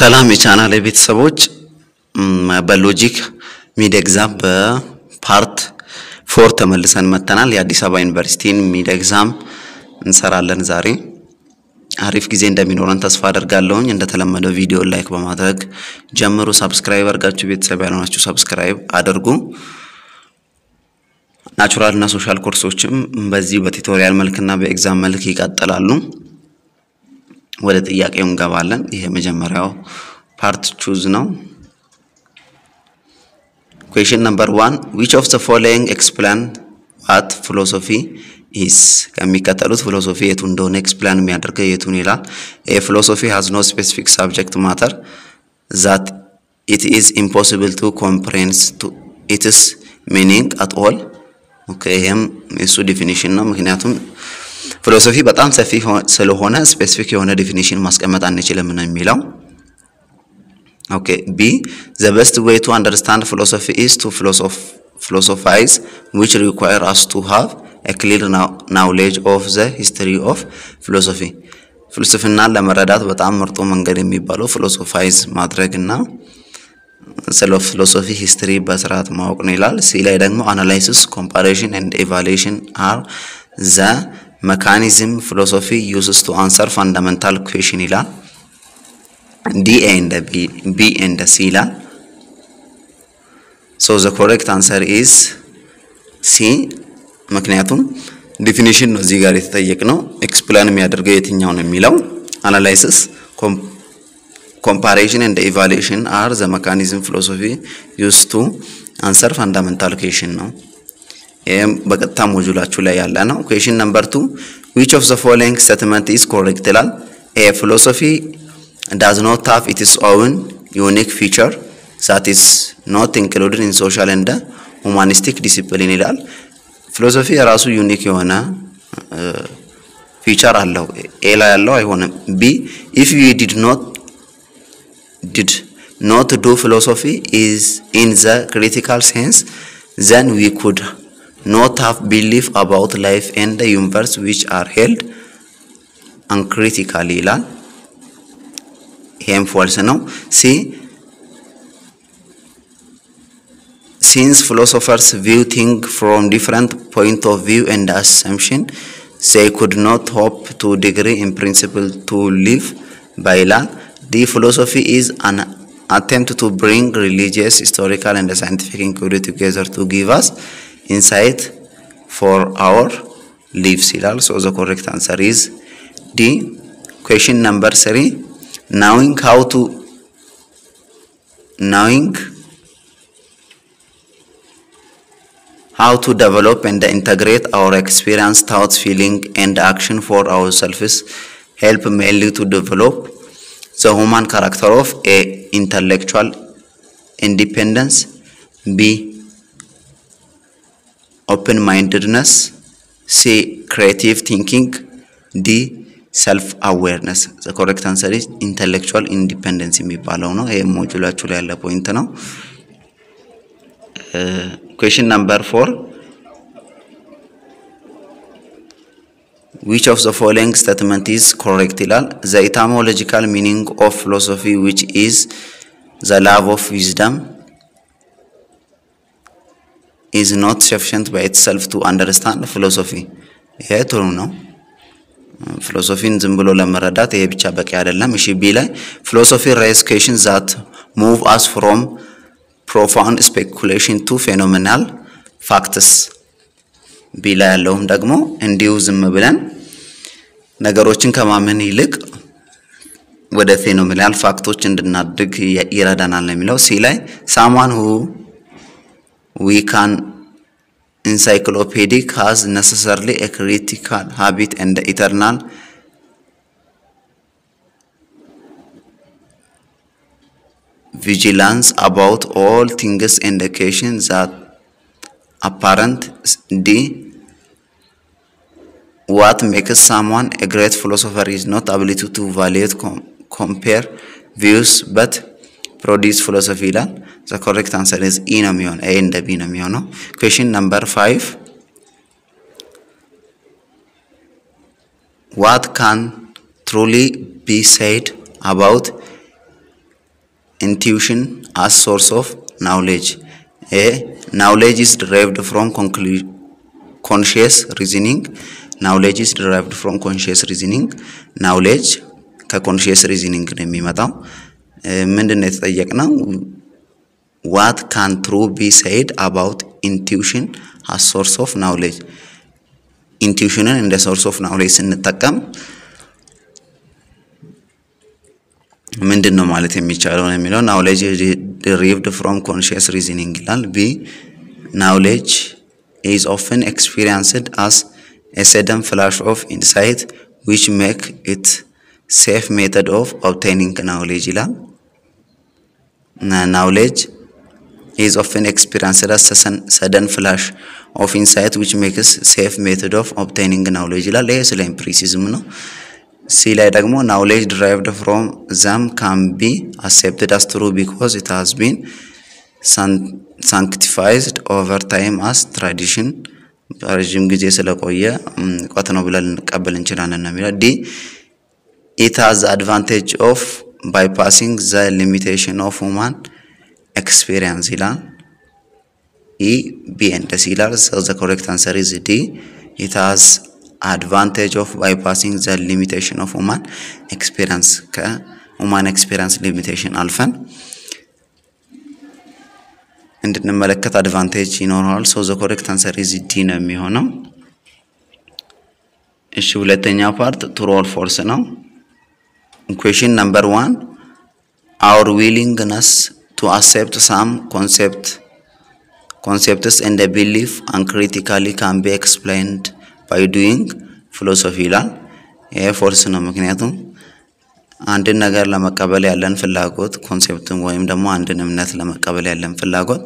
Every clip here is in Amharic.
ሰላም የቻናል ቤተሰቦች በ logic mid exam በ part four ተመልሰን መጥተናል። የአዲስ አበባ ዩኒቨርሲቲን mid exam እንሰራለን ዛሬ። አሪፍ ጊዜ እንደሚኖረን ተስፋ አደርጋለሁኝ። እንደተለመደው ቪዲዮ like በማድረግ ጀምሩ። subscribe አድርጋችሁ ቤተሰብ ያልሆናችሁ subscribe አድርጉ። natural እና social ኮርሶችም በዚህ በ tutorial መልክና በ exam መልክ ይቀጥላሉ። ወደ ጥያቄው እንገባለን። ይሄ የመጀመሪያው part choose ነው። Question number one which of the following explain what philosophy is ከሚከተሉት philosophy የቱ እንደሆነ explain የሚያደርገው የቱን ይላል። A philosophy has no specific subject matter that it is impossible to comprehend its meaning at all። ይሄም የሱ definition ነው። ምክንያቱም philosophy በጣም ሰፊ ስለሆነ specific የሆነ definition ማስቀመጥ አንችልም ነው የሚለው። Okay B the best way to understand philosophy is to philosophize which require us to have a clear knowledge of the history of philosophy። ፍልስፍናን ለመረዳት በጣም ምርጡ መንገድ የሚባለው philosophize ማድረግ እና ስለ philosophy history በስርዓት ማወቅ ነው ይላል። C ላይ ደግሞ analysis comparison and evaluation are the mechanism philosophy uses to answer fundamental question ይላል። D and B and C ይላል። So the correct answer is C። ምክንያቱም definition ነው እዚህ ጋር የተጠየቅነው። explain የሚያደርገው የትኛው ነው የሚለው analysis comparison and evaluation are the mechanism philosophy use to answer fundamental question ነው። ይህም በቀጥታ module ኣችሁ ላይ ያለ ነው። Question number two which of the following statement is correct ይላል። A philosophy does not have its own unique feature that is not included in social and humanistic discipline ይላል። philosophy የራሱ unique የሆነ feature አለው። A ላይ ያለው አይሆንም። B if you did not ዲድ ኖት ዱ ፊሎሶፊ ኢዝ ኢን ዘ ክሪቲካል ሴንስ ዘን ዊ ኩድ not have belief about life and the universe which are held uncritically ይላል። ይሄም ፎልስ ነው። ሲ since philosophers view things from different point of view and assumption they could not hope to degree in principle to live by ይላል። the philosophy is an attempt to bring religious, historical and scientific inquiry together to give us ኢንሳይት ፎር አወር ሊቭስ ይላል። So the correct answer is D። Question number three knowing how to knowing how to develop and integrate our experience thought feeling and action for ourselves help mainly to develop the human character of A intellectual independence open mindedness C creative thinking D self awareness correct answer intellectual independence የሚባለው ነው። ይሄ module ኣችሁ ላይ ያለ point ነው። Question number four Which of the following statement is correct ይላል። The etymological meaning of philosophy which is the love of wisdom is not sufficient by itself to understand philosophy። ይሄ ጥሩ ነው። philosophy ን ዝም ብሎ ለመረዳት ይሄ ብቻ በቂ አይደለም። እሺ B ላይ philosophy raise question that move us from profound speculation to phenomenal ፋክትስ። ቢ ላይ ያለውም ደግሞ እንዲሁ ዝም ብለን ነገሮችን ከማመን ይልቅ ወደ ፌኖሜናል ፋክቶች እንድናድግ ይረዳናል ነው የሚለው። ሲ ላይ ሳማን ሁ we can encyclopedic has necessarily a critical habit and eternal vigilance about all things indication that apparent d what makes someone a great philosopher is not ability to evaluate com compare views but ፕሮዲስ ፊሎሶፊ ይላል። ዘ ኮሬክት አንሰር ኢዝ ኢ ነው የሚሆነው። ኤ እንደ ቢ ነው የሚሆነው። ኩዌሽን ነምበር ፋይቭ ዋት ካን ትሩሊ ቢ ሴድ አባውት intuition as source of knowledge a knowledge is derived from conclu- conscious reasoning knowledge is derived from conscious reasoning knowledge ከኮንሽየስ ሪዝኒንግ ነው የሚመጣው ምንድን ነው የተጠየቅነው? ዋት ካን ትሩ ቢ ሰይድ አባውት ኢንቱዊሽን አስ ሶርስ ኦፍ ናውሌጅ intuition ን እንደ source of knowledge ስንጠቀም ምንድን ነው ማለት የሚቻለው ነው የሚለው? knowledge derived from conscious reasoning ይላል። B knowledge is often experienced as a flash of insight which make it safe method of obtaining knowledge ይላል knowledge is often experienced as a sudden flash of insight which makes safe method of obtaining knowledge ይላል። ይሄ ስለ ኤምፒሪሲዝም ነው። ሲ ላይ ደግሞ knowledge derived from them can be accepted as true because it has been sanctified over time as tradition ረዥም ጊዜ ስለቆየ እውቀት ነው ብለን ልንቀበል እንችላለን ነው የሚለው። ዲ it has the advantage of bypassing the limitation of human experience ይላል። ኢ ቢ ኤንድ ሲ ይላል። so the correct answer is D it has advantage of bypassing the limitation of human experience ከሁማን ኤክስፔሪንስ ሊሚቴሽን አልፈን እንድንመለከት አድቫንቴጅ ይኖረዋል። so the correct answer is D ነው የሚሆነው። እሺ ሁለተኛው ፓርት true or false ነው። question number one our willingness to accept some concept concepts and a belief uncritically can be explained by doing philosophy ይላል። ይሄ false ነው። ምክንያቱም አንድን ነገር ለመቀበል ያለን ፍላጎት concept ን ወይም ደግሞ አንድን እምነት ለመቀበል ያለን ፍላጎት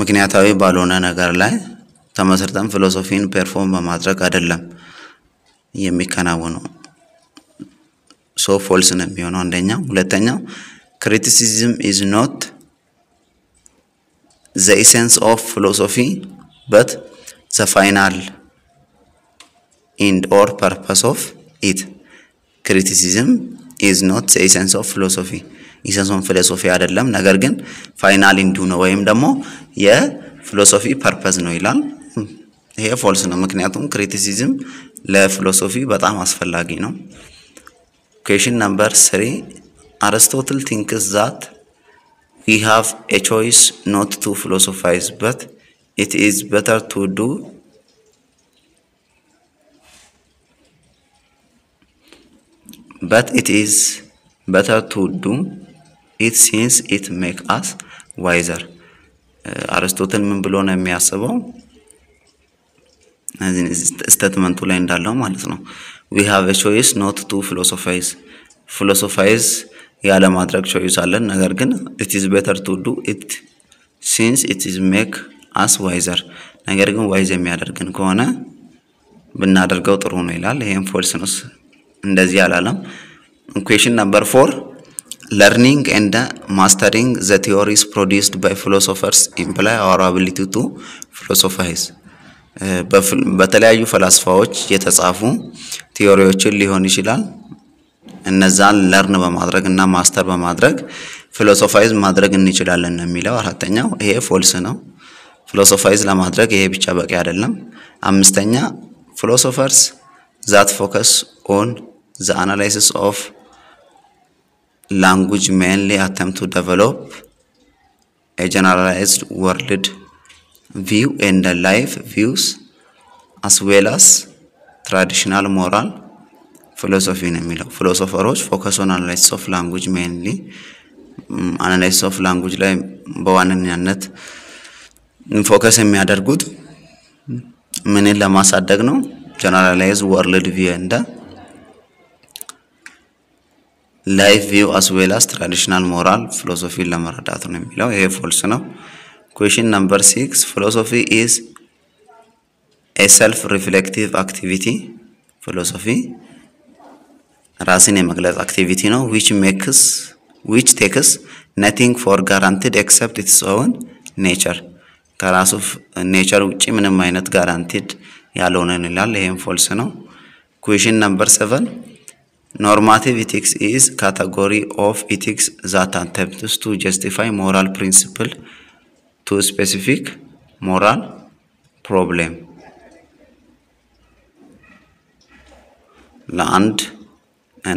ምክንያታዊ ባልሆነ ነገር ላይ ተመስርተን philosophy ን perform በማድረግ አይደለም የሚከናወነው። ሶ ፎልስ ነው የሚሆነው አንደኛው። ሁለተኛው is not the essence of philosophy but the final end or purpose of it criticism is not the essence of philosophy essence of philosophy አይደለም ነገር ግን ፋይናል ኢንዱ ነው ወይም ደግሞ የፊሎሶፊ ፐርፐዝ ነው ይላል ይሄ ፎልስ ነው ምክንያቱም ክሪቲሲዝም ለፊሎሶፊ በጣም አስፈላጊ ነው ኩዌሽን ነምበር ስሪ Aristotle thinks that we have a choice not to philosophize, but it is better to do but it is better to do it since it make us wiser. አርስቶትል ምን ብሎ ነው የሚያስበው? statement ኡ ላይ እንዳለው ማለት ነው። we have choice not to philosophize philosophize ያለ ማድረግ choice አለን። ነገር ግን it is better to do it since it is make us wiser ነገር ግን wise የሚያደርግን ከሆነ ብናደርገው ጥሩ ነው ይላል። ይሄም false ነው፣ እንደዚህ አላለም። Question number four learning and mastering the theories produced by philosophers imply our ability to philosophize በተለያዩ ፈላስፋዎች የተጻፉ theory ዎችን ሊሆን ይችላል እነዛን learn በማድረግ እና master በማድረግ philosophize ማድረግ እንችላለን ነው የሚለው። አራተኛው ይሄ false ነው። philosophize ለማድረግ ይሄ ብቻ በቂ አይደለም። አምስተኛ Philosophers that focus on the analysis of language mainly attempt to develop a generalized world view and life views as well as traditional moral philosophy ነው የሚለው። philosopher ኦች focus on analysis of language mainly analysis of language ላይ በዋነኛነት focus የሚያደርጉት ምንን ለማሳደግ ነው? generalize world view and life view as well as traditional moral philosophy ን ለመረዳት ነው የሚለው። ይሄ false ነው። Number six philosophy is a self reflective activity philosophy ራስን የመግለጽ activity ነው። which makes which takes nothing for guaranteed except its own nature ከራሱ nature ውጭ ምንም አይነት guaranteed ያልሆነን ይላል። ይሄም false ነው። Question number seven normative ethics is category of ethics that attempts to justify moral principle to specific moral problem ለአንድ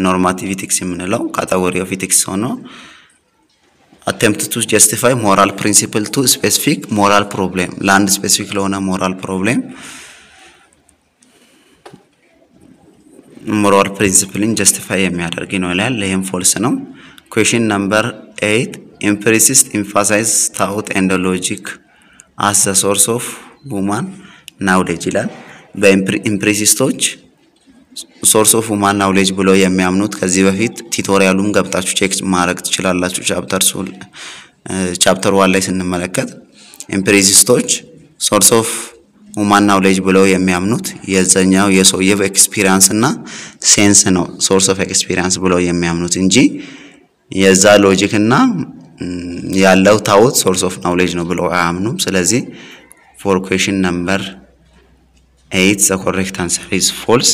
normative ethics የምንለው category of ethics ሆኖ attempt to justify moral principle to specific moral problem ለአንድ specific ለሆነ moral problem moral principle ን justify የሚያደርግ ነው ይላል። ይህም false ነው። Question number eight empiricist emphasize thought and logic as the source of human knowledge ይላል። በ empiricist ኦች source of human knowledge ብለው የሚያምኑት ከዚህ በፊት tutorial ኡም ገብታችሁ check ማድረግ ትችላላችሁ። chapter one ላይ ስንመለከት empiricist ኦች source of human knowledge ብለው የሚያምኑት የዘኛው የሰውየው experience እና sense ነው። source of experience ብለው የሚያምኑት እንጂ የዛ logic እና ያለው thought source of knowledge ነው ብለው አያምኑም። ስለዚህ For question number eight the correct answer is false።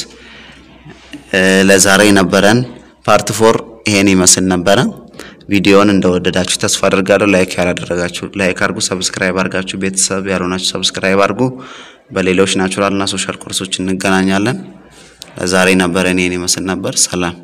ለዛሬ የነበረን part four ይሄን ይመስል ነበረ። ቪዲዮውን እንደወደዳችሁ ተስፋ አድርጋለሁ። like ያላደረጋችሁ like አድርጉ፣ subscribe አድርጋችሁ ቤተሰብ ያልሆናችሁ subscribe አድርጉ። በሌሎች natural እና social ኮርሶች እንገናኛለን። ለዛሬ ነበረን ይሄን ይመስል ነበር። ሰላም